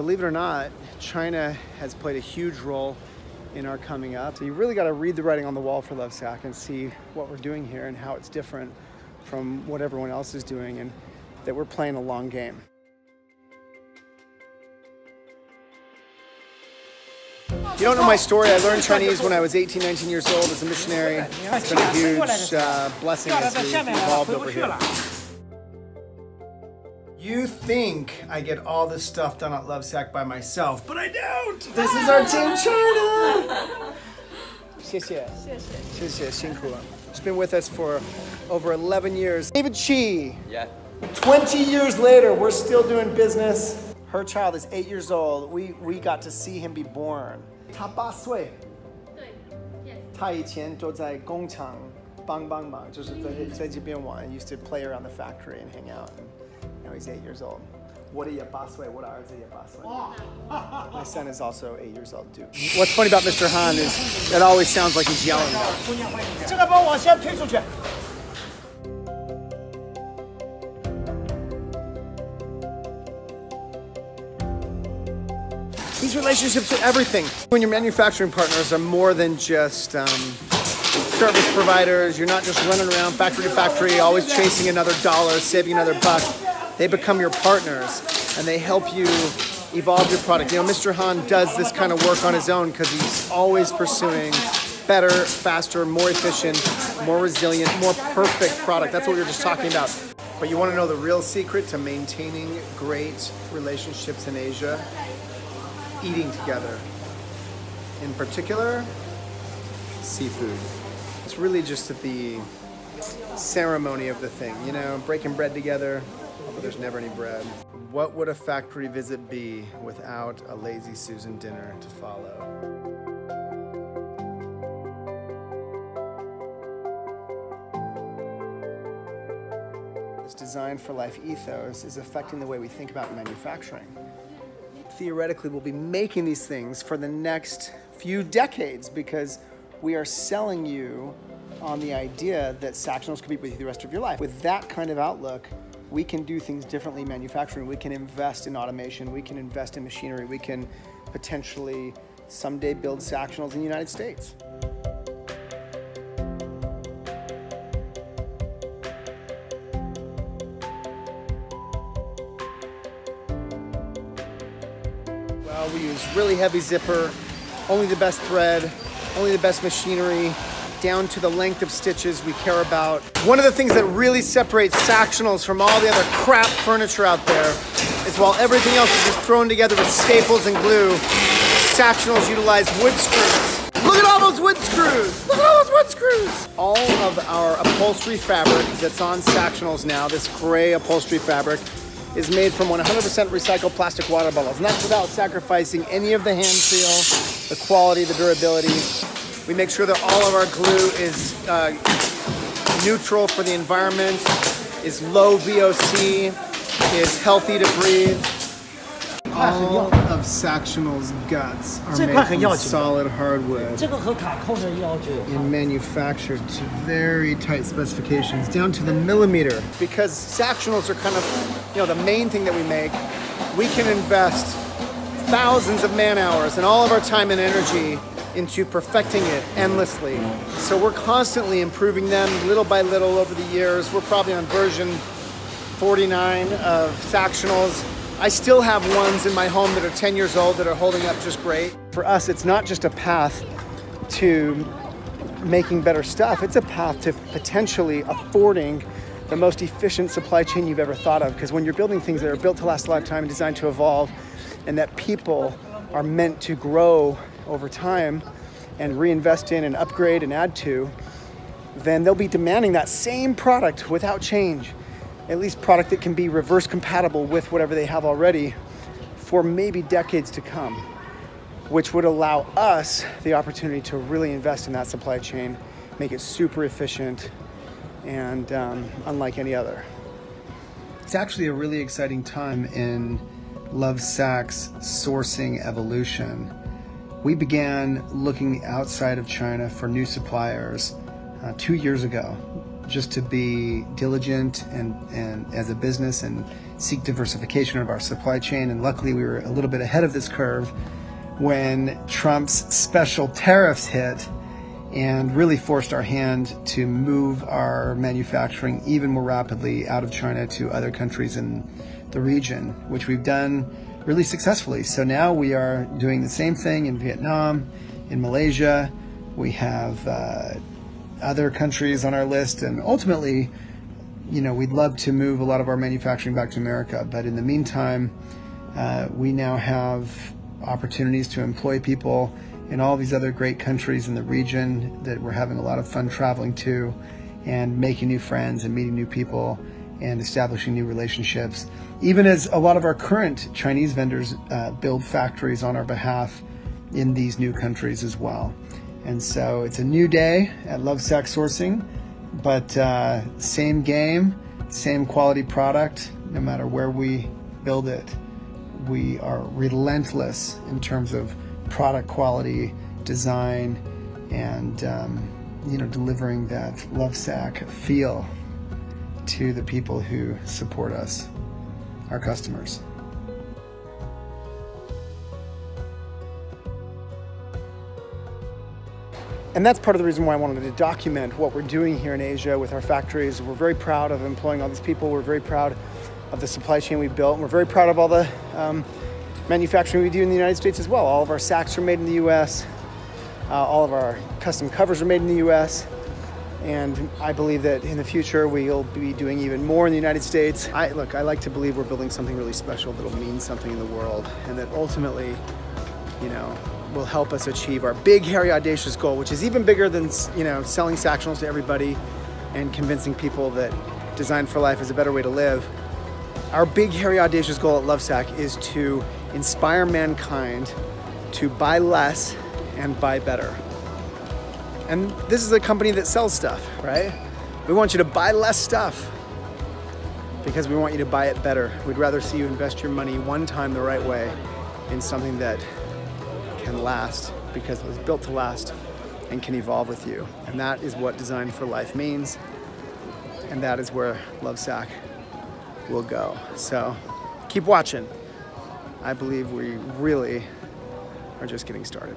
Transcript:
believe it or not, China has played a huge role in our coming up. So you really got to read the writing on the wall for Lovesac and see what we're doing here and how it's different from what everyone else is doing and that we're playing a long game. You don't know my story. I learned Chinese when I was 18, 19 years old as a missionary. It's been a huge uh, blessing as we've evolved over here. You think I get all this stuff done at Lovesac by myself, but I don't. This is our team China. 谢谢，谢谢，辛苦了。She's been with us for over 11 years. David Chi. Yeah. 20 years later, we're still doing business. Her child is eight years old. We, we got to see him be born. 他八岁。对，yes。他以前都在工厂帮帮忙，就是在在这边玩。Used to play around the factory and hang out. now he's eight years old. What are your boss? What are your boss way? My son is also eight years old too. What's funny about Mr. Han is it always sounds like he's yelling. These relationships are everything. When your manufacturing partners are more than just um, service providers, you're not just running around factory to factory, always chasing another dollar, saving another buck. They become your partners and they help you evolve your product. You know, Mr. Han does this kind of work on his own because he's always pursuing better, faster, more efficient, more resilient, more perfect product. That's what we were just talking about. But you want to know the real secret to maintaining great relationships in Asia? eating together. In particular, seafood. It's really just at the ceremony of the thing, you know, breaking bread together, but there's never any bread. What would a factory visit be without a lazy Susan dinner to follow? This design for life ethos is affecting the way we think about manufacturing theoretically we'll be making these things for the next few decades because we are selling you on the idea that Sactionals could be with you the rest of your life. With that kind of outlook, we can do things differently in manufacturing. We can invest in automation. We can invest in machinery. We can potentially someday build Sactionals in the United States. Well, we use really heavy zipper, only the best thread, only the best machinery, down to the length of stitches we care about. One of the things that really separates Sactionals from all the other crap furniture out there is while everything else is just thrown together with staples and glue, Sactionals utilize wood screws. Look at all those wood screws! Look at all those wood screws! All of our upholstery fabric that's on Sactionals now, this gray upholstery fabric, is made from 100% recycled plastic water bottles. And that's without sacrificing any of the hand feel, the quality, the durability. We make sure that all of our glue is uh, neutral for the environment, is low VOC, is healthy to breathe. All of Sactional's guts are made from solid hardwood and manufactured to very tight specifications, down to the millimeter. Because Sactionals are kind of, you know, the main thing that we make, we can invest thousands of man hours and all of our time and energy into perfecting it endlessly. So we're constantly improving them little by little over the years. We're probably on version 49 of Sactionals. I still have ones in my home that are 10 years old that are holding up just great. For us, it's not just a path to making better stuff, it's a path to potentially affording the most efficient supply chain you've ever thought of. Because when you're building things that are built to last a lifetime and designed to evolve, and that people are meant to grow over time and reinvest in and upgrade and add to, then they'll be demanding that same product without change. At least product that can be reverse compatible with whatever they have already for maybe decades to come which would allow us the opportunity to really invest in that supply chain, make it super efficient, and um, unlike any other. It's actually a really exciting time in Lovesac's sourcing evolution. We began looking outside of China for new suppliers uh, two years ago. just to be diligent and, and as a business and seek diversification of our supply chain. And luckily, we were a little bit ahead of this curve when Trump's special tariffs hit and really forced our hand to move our manufacturing even more rapidly out of China to other countries in the region, which we've done really successfully. So now we are doing the same thing in Vietnam, in Malaysia. We have uh, other countries on our list, and ultimately, you know, we'd love to move a lot of our manufacturing back to America. But in the meantime, uh, we now have opportunities to employ people in all these other great countries in the region that we're having a lot of fun traveling to and making new friends and meeting new people and establishing new relationships. Even as a lot of our current Chinese vendors uh, build factories on our behalf in these new countries as well. And so it's a new day at Lovesac Sourcing, but uh, same game, same quality product, no matter where we build it. We are relentless in terms of product quality, design, and um, you know delivering that Lovesac feel to the people who support us, our customers. And that's part of the reason why I wanted to document what we're doing here in Asia with our factories. We're very proud of employing all these people. We're very proud of the supply chain we built. We're very proud of all the um, manufacturing we do in the United States as well. All of our sacks are made in the US. Uh, all of our custom covers are made in the US. And I believe that in the future we'll be doing even more in the United States. I look, I like to believe we're building something really special that'll mean something in the world and that ultimately, you know, will help us achieve our big, hairy, audacious goal, which is even bigger than, you know, selling Sactionals to everybody and convincing people that design for life is a better way to live. Our big, hairy, audacious goal at Lovesac is to inspire mankind to buy less and buy better. And this is a company that sells stuff, right? We want you to buy less stuff because we want you to buy it better. We'd rather see you invest your money one time the right way in something that can last because it was built to last and can evolve with you. And that is what Design for Life means. And that is where Lovesac will go. So keep watching. I believe we really are just getting started.